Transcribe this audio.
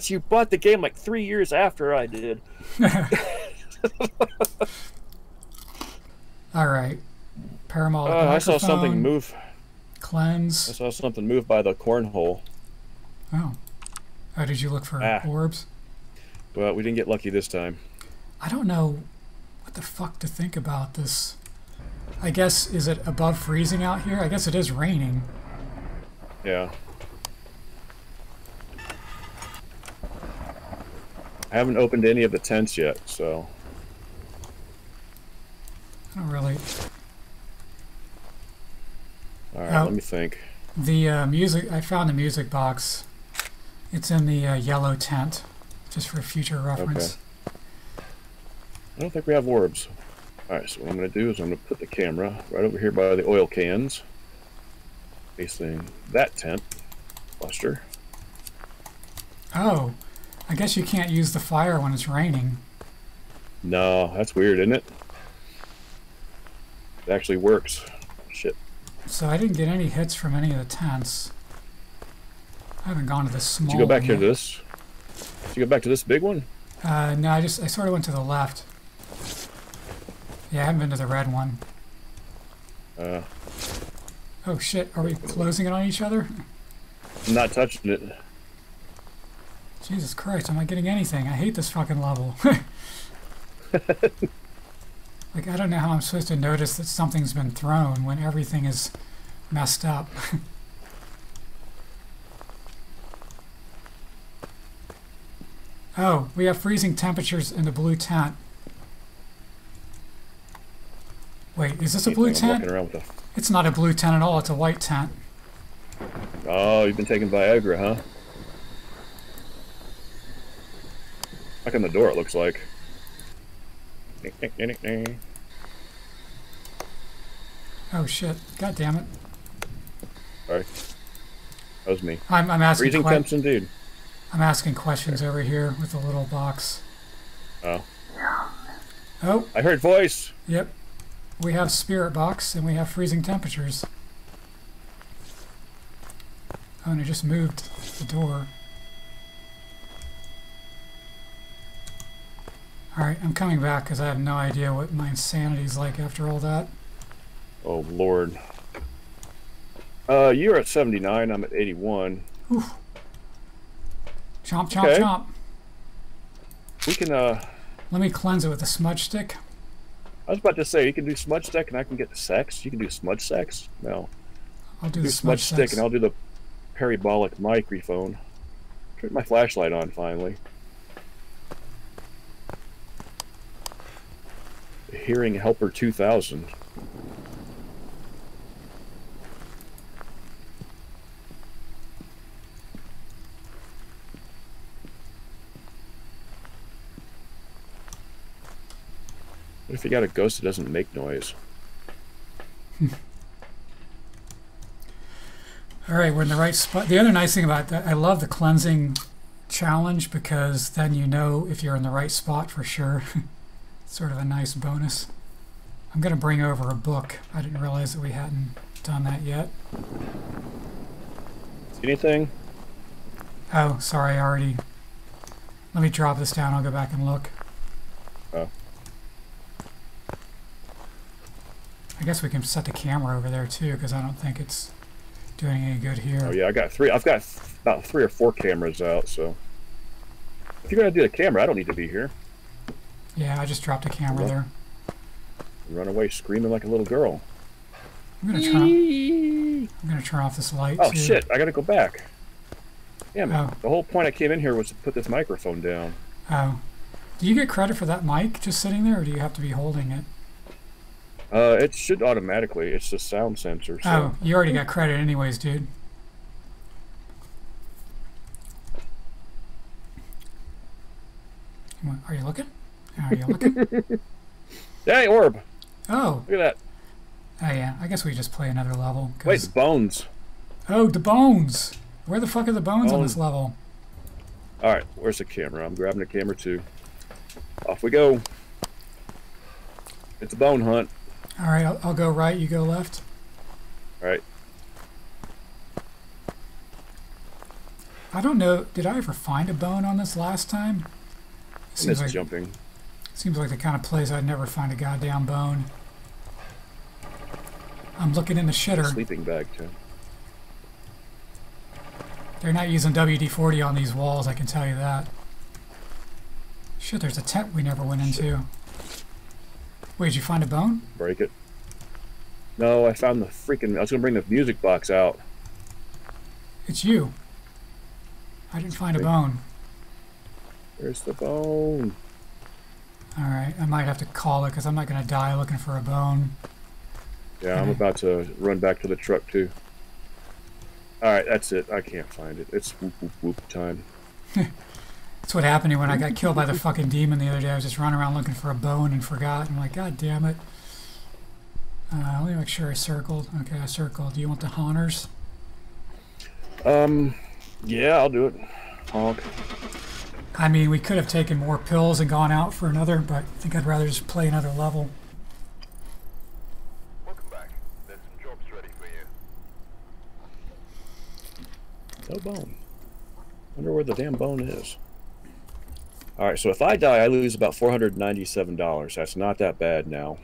nuts! You bought the game like three years after I did. All right. Paramount. Uh, I saw something move. Cleanse. I saw something move by the cornhole. Oh. Oh, did you look for Ah. orbs? Well, we didn't get lucky this time. I don't know what the fuck to think about this. I guess, is it above freezing out here? I guess it is raining. Yeah. I haven't opened any of the tents yet, so don't really. all right. Oh. Let me think. The uh, music, I found the music box. It's in the uh, yellow tent, just for future reference. Okay. I don't think we have orbs. All right. So what I'm going to do is I'm going to put the camera right over here by the oil cans, facing that tent cluster. Oh, I guess you can't use the fire when it's raining. No, that's weird, isn't it? It actually works. Shit. So I didn't get any hits from any of the tents. I haven't gone to the small Did you go back here to this? Did you go back to this big one? Uh, no, I just I sort of went to the left. Yeah, I haven't been to the red one. Uh, Oh shit, are we closing it on each other? I'm not touching it. Jesus Christ, am I getting anything? I hate this fucking level. like, I don't know how I'm supposed to notice that something's been thrown when everything is messed up. oh, we have freezing temperatures in the blue tent. Wait, is this a blue tent? walking around with a It's not a blue tent at all, it's a white tent. Oh, you've been taking Viagra, huh? Back on the door, it looks like. Oh shit, god damn it. Sorry. That was me. I'm, I'm asking Freezing temps indeed. I'm asking questions over here with the little box. Oh. Oh, I heard voice! yep. We have spirit box and we have freezing temperatures. Oh, and it just moved the door. Alright, I'm coming back because I have no idea what my insanity's like after all that. Oh, Lord. Uh, you're at 79, I'm at 81. Chomp, chomp, Okay. chomp. We can, uh, Let me cleanse it with a smudge stick. I was about to say, you can do smudge stick and I can get the sex. You can do smudge sex? No. I'll do Do the smudge smudge stick and I'll do the parabolic microphone. Turn my flashlight on finally. Hearing Helper 2000. What if you got a ghost that doesn't make noise? All right, we're in the right spot. The other nice thing about that, I love the cleansing challenge because then you know if you're in the right spot for sure. sort of a nice bonus. I'm going to bring over a book. I didn't realize that we hadn't done that yet. Anything? Oh, sorry, I already. Let me drop this down. I'll go back and look. Oh. I guess we can set the camera over there too because I don't think it's doing any good here. Oh yeah, I got three. I've got about three or four cameras out. So if you're gonna do the camera, I don't need to be here. Yeah, I just dropped a camera there. Run away screaming like a little girl. I'm gonna turn. I'm gonna turn off this light Oh too. shit! I gotta go back. Damn it! Oh. The whole point I came in here was to put this microphone down. Oh. Do you get credit for that mic just sitting there, or do you have to be holding it? Uh, it should automatically. It's the sound sensor. So. Oh, you already got credit anyways, dude. Are you looking? Are you looking? Hey, orb! oh, Look at that. oh uh, yeah. I guess we just play another level. 'cause- Wait, bones. Oh, the bones. Where the fuck are the bones on Oh. this level? All right, where's the camera? I'm grabbing the camera too. Off we go. It's a bone hunt. All right, I'll, I'll go right. You go left. All right. I don't know. Did I ever find a bone on this last time? I Seems miss like, jumping. Seems like the kind of place I'd never find a goddamn bone. I'm looking in the shitter. Sleeping bag too. They're not using WD-40 on these walls, I can tell you that. Shit, there's a tent we never went into. Wait, did you find a bone? Break it. No, I found the freaking. I was gonna bring the music box out. It's you. I didn't find a bone. Where's the bone? Alright, I might have to call it because I'm not going to die looking for a bone. Yeah, I'm about to run back to the truck too. All right, that's it. I can't find it. It's whoop whoop whoop time. That's what happened to when I got killed by the fucking demon the other day. I was just running around looking for a bone and forgot. I'm like, God damn it. Uh, let me make sure I circled. Okay, I circled. Do you want the haunters? Um, yeah, I'll do it. Honk. I mean, we could have taken more pills and gone out for another, but I think I'd rather just play another level. Welcome back. There's some jobs ready for you. No bone. Wonder where the damn bone is. All right, so if I die, I lose about four hundred ninety-seven dollars. That's not that bad now.